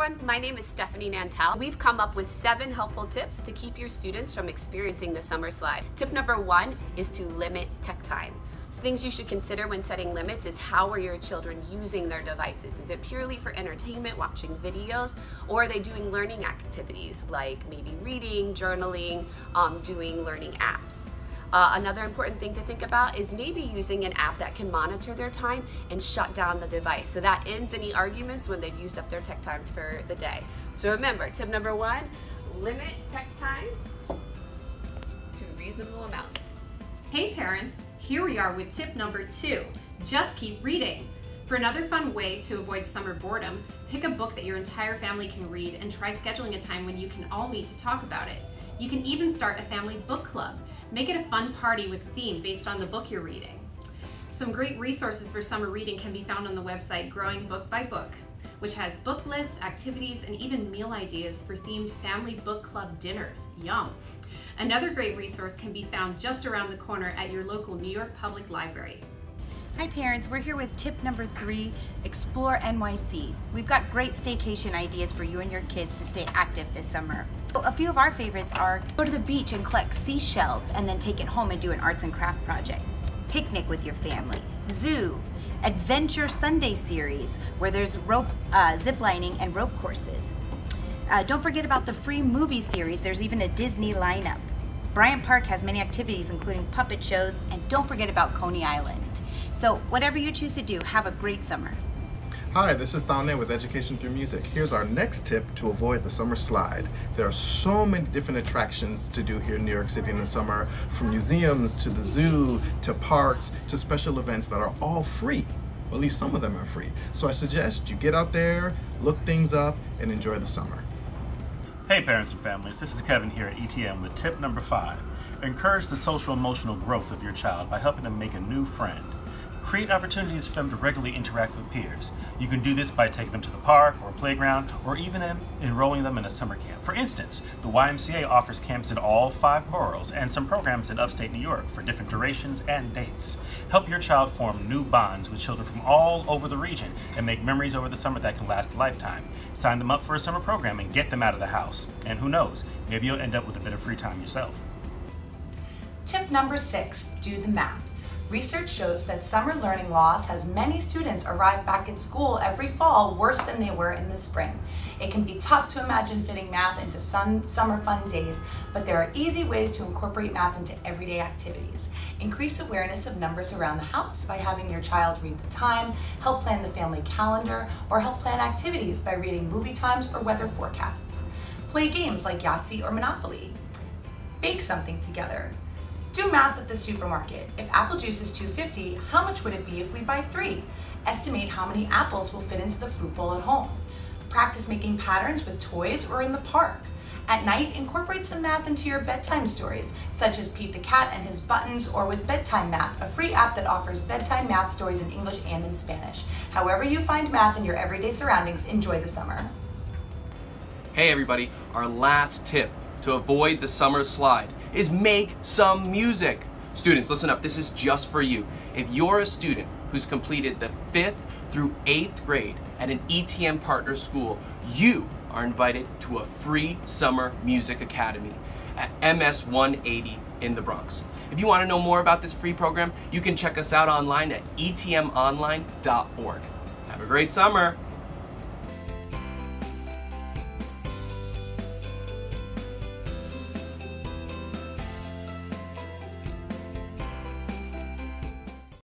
everyone, my name is Stephanie Nantel. We've come up with seven helpful tips to keep your students from experiencing the summer slide. Tip number one is to limit tech time. So things you should consider when setting limits is how are your children using their devices? Is it purely for entertainment, watching videos, or are they doing learning activities like maybe reading, journaling, um, doing learning apps? Uh, another important thing to think about is maybe using an app that can monitor their time and shut down the device. So that ends any arguments when they've used up their tech time for the day. So remember, tip number one, limit tech time to reasonable amounts. Hey parents, here we are with tip number two, just keep reading. For another fun way to avoid summer boredom, pick a book that your entire family can read and try scheduling a time when you can all meet to talk about it. You can even start a family book club. Make it a fun party with a theme based on the book you're reading. Some great resources for summer reading can be found on the website Growing Book by Book, which has book lists, activities, and even meal ideas for themed family book club dinners. Yum! Another great resource can be found just around the corner at your local New York Public Library. Hi parents, we're here with tip number three, Explore NYC. We've got great staycation ideas for you and your kids to stay active this summer. A few of our favorites are go to the beach and collect seashells and then take it home and do an arts and craft project. Picnic with your family. Zoo. Adventure Sunday series where there's rope, uh, zip lining and rope courses. Uh, don't forget about the free movie series. There's even a Disney lineup. Bryant Park has many activities including puppet shows and don't forget about Coney Island. So whatever you choose to do, have a great summer. Hi, this is Thane with Education Through Music. Here's our next tip to avoid the summer slide. There are so many different attractions to do here in New York City in the summer, from museums to the zoo to parks to special events that are all free. Well, at least some of them are free. So I suggest you get out there, look things up, and enjoy the summer. Hey parents and families, this is Kevin here at ETM with tip number five. Encourage the social emotional growth of your child by helping them make a new friend. Create opportunities for them to regularly interact with peers. You can do this by taking them to the park or playground, or even enrolling them in a summer camp. For instance, the YMCA offers camps in all five boroughs and some programs in upstate New York for different durations and dates. Help your child form new bonds with children from all over the region and make memories over the summer that can last a lifetime. Sign them up for a summer program and get them out of the house. And who knows, maybe you'll end up with a bit of free time yourself. Tip number six, do the math. Research shows that summer learning loss has many students arrive back at school every fall worse than they were in the spring. It can be tough to imagine fitting math into sun, summer fun days, but there are easy ways to incorporate math into everyday activities. Increase awareness of numbers around the house by having your child read the time, help plan the family calendar, or help plan activities by reading movie times or weather forecasts. Play games like Yahtzee or Monopoly. Bake something together. Do math at the supermarket. If apple juice is 250, how much would it be if we buy three? Estimate how many apples will fit into the fruit bowl at home. Practice making patterns with toys or in the park. At night, incorporate some math into your bedtime stories, such as Pete the Cat and his buttons, or with Bedtime Math, a free app that offers bedtime math stories in English and in Spanish. However you find math in your everyday surroundings, enjoy the summer. Hey everybody, our last tip to avoid the summer slide is make some music. Students, listen up, this is just for you. If you're a student who's completed the fifth through eighth grade at an ETM partner school, you are invited to a free summer music academy at MS 180 in the Bronx. If you want to know more about this free program, you can check us out online at etmonline.org. Have a great summer.